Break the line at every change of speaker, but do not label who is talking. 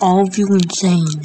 all of you insane.